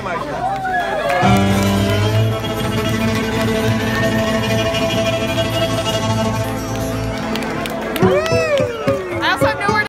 you, my friend.